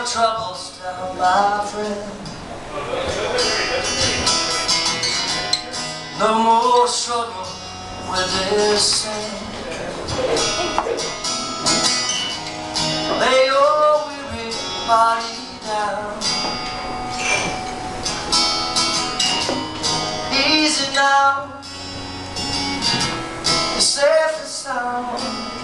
more troubles down, my friend. No more struggle with this sin. Lay your weary body down. Easy now. You're safe and sound.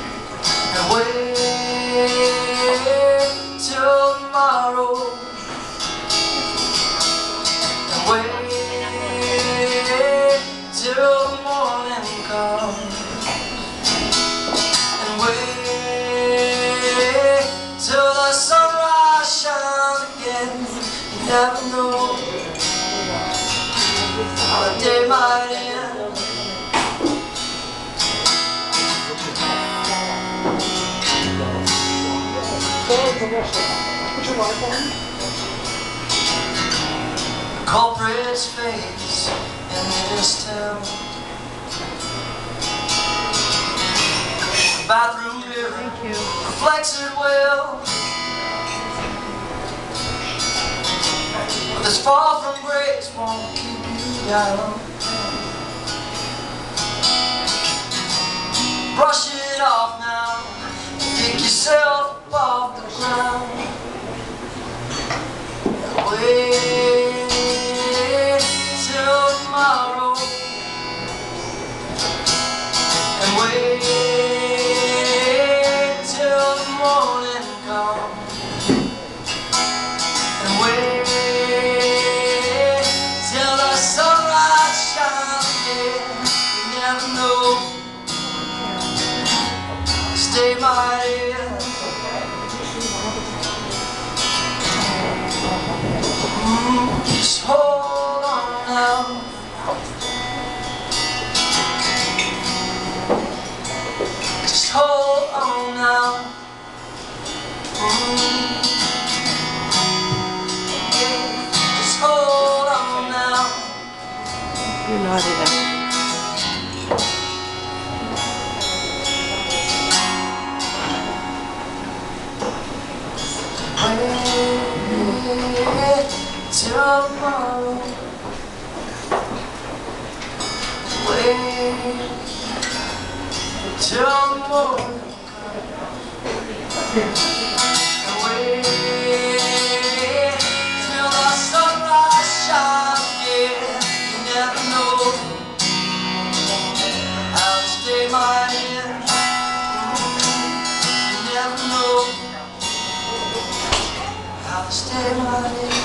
Never know how the day might end. The culprit's face in this town. The bathroom mirror reflects it well. This fall from grace won't keep you down. Brush it off now. Pick yourself You know. Stay my dear. Just hold on now. Just hold on now. Mm. Hold on now. Tomorrow. Wait morning. Wait till the sunrise shines again. You never know day might end. You never know day might end.